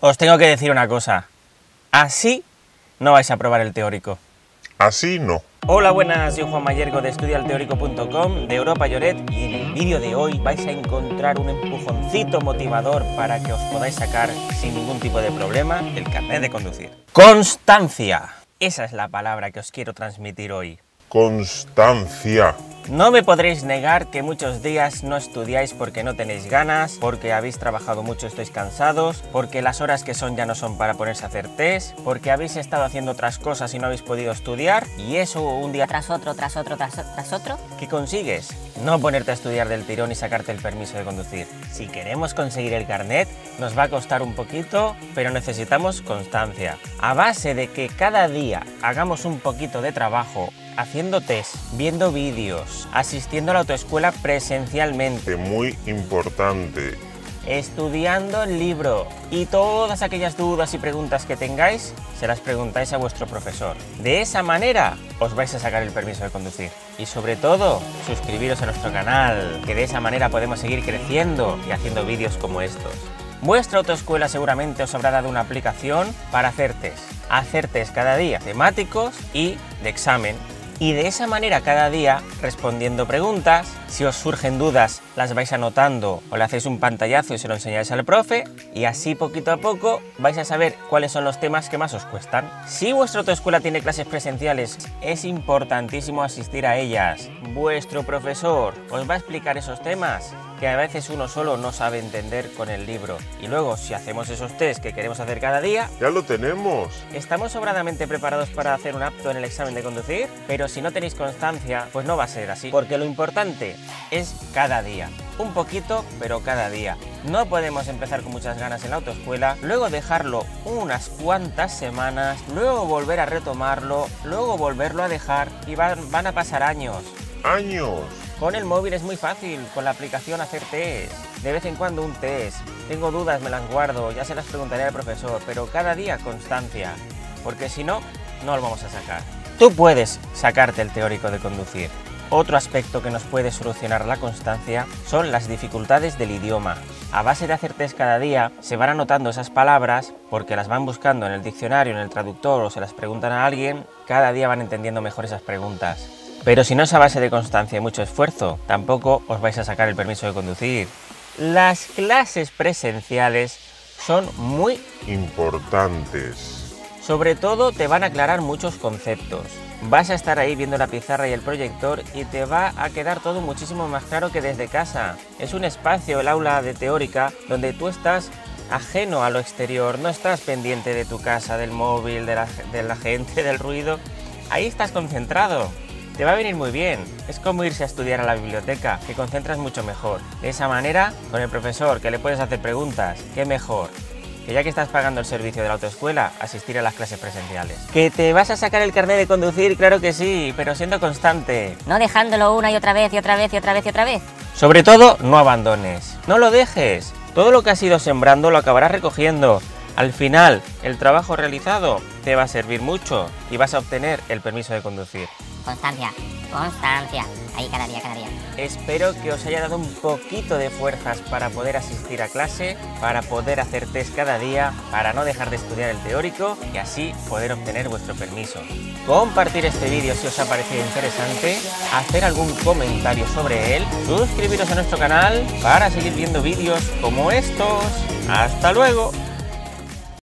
Os tengo que decir una cosa. Así no vais a probar el teórico. Así no. Hola, buenas, soy Juan Mayergo de estudialteórico.com de Europa Lloret y en el vídeo de hoy vais a encontrar un empujoncito motivador para que os podáis sacar sin ningún tipo de problema el carnet de conducir. Constancia. Esa es la palabra que os quiero transmitir hoy. Constancia. No me podréis negar que muchos días no estudiáis porque no tenéis ganas, porque habéis trabajado mucho y estáis cansados, porque las horas que son ya no son para ponerse a hacer test, porque habéis estado haciendo otras cosas y no habéis podido estudiar, y eso un día tras otro, tras otro, tras, tras otro. ¿Qué consigues? No ponerte a estudiar del tirón y sacarte el permiso de conducir. Si queremos conseguir el carnet, nos va a costar un poquito, pero necesitamos constancia. A base de que cada día hagamos un poquito de trabajo haciendo test, viendo vídeos, asistiendo a la autoescuela presencialmente. Muy importante. Estudiando el libro y todas aquellas dudas y preguntas que tengáis, se las preguntáis a vuestro profesor. De esa manera os vais a sacar el permiso de conducir. Y sobre todo, suscribiros a nuestro canal, que de esa manera podemos seguir creciendo y haciendo vídeos como estos. Vuestra autoescuela seguramente os habrá dado una aplicación para hacer test. Hacer test cada día temáticos y de examen y de esa manera cada día respondiendo preguntas, si os surgen dudas las vais anotando o le hacéis un pantallazo y se lo enseñáis al profe y así poquito a poco vais a saber cuáles son los temas que más os cuestan. Si vuestra autoescuela tiene clases presenciales es importantísimo asistir a ellas. Vuestro profesor os va a explicar esos temas que a veces uno solo no sabe entender con el libro. Y luego, si hacemos esos test que queremos hacer cada día... ¡Ya lo tenemos! Estamos sobradamente preparados para hacer un apto en el examen de conducir, pero si no tenéis constancia, pues no va a ser así. Porque lo importante es cada día. Un poquito, pero cada día. No podemos empezar con muchas ganas en la autoescuela, luego dejarlo unas cuantas semanas, luego volver a retomarlo, luego volverlo a dejar y van, van a pasar años. ¡Años! Con el móvil es muy fácil, con la aplicación hacer test. De vez en cuando un test. Tengo dudas, me las guardo, ya se las preguntaré al profesor, pero cada día constancia, porque si no, no lo vamos a sacar. Tú puedes sacarte el teórico de conducir. Otro aspecto que nos puede solucionar la constancia son las dificultades del idioma. A base de hacer test cada día, se van anotando esas palabras porque las van buscando en el diccionario, en el traductor o se las preguntan a alguien, cada día van entendiendo mejor esas preguntas. Pero si no es a base de constancia y mucho esfuerzo, tampoco os vais a sacar el permiso de conducir. Las clases presenciales son muy importantes. Sobre todo te van a aclarar muchos conceptos. Vas a estar ahí viendo la pizarra y el proyector y te va a quedar todo muchísimo más claro que desde casa. Es un espacio, el aula de teórica, donde tú estás ajeno a lo exterior, no estás pendiente de tu casa, del móvil, de la, gente, del ruido. Ahí estás concentrado. Te va a venir muy bien. Es como irse a estudiar a la biblioteca, que concentras mucho mejor. De esa manera, con el profesor, que le puedes hacer preguntas, ¿qué mejor? Que ya que estás pagando el servicio de la autoescuela, asistir a las clases presenciales. ¿Que te vas a sacar el carnet de conducir? Claro que sí, pero siendo constante. No dejándolo una y otra vez y otra vez y otra vez y otra vez. Sobre todo, no abandones. No lo dejes. Todo lo que has ido sembrando lo acabarás recogiendo. Al final, el trabajo realizado te va a servir mucho y vas a obtener el permiso de conducir. Constancia, constancia. Ahí cada día, cada día. Espero que os haya dado un poquito de fuerzas para poder asistir a clase, para poder hacer test cada día, para no dejar de estudiar el teórico y así poder obtener vuestro permiso. Compartir este vídeo si os ha parecido interesante, hacer algún comentario sobre él, suscribiros a nuestro canal para seguir viendo vídeos como estos. ¡Hasta luego!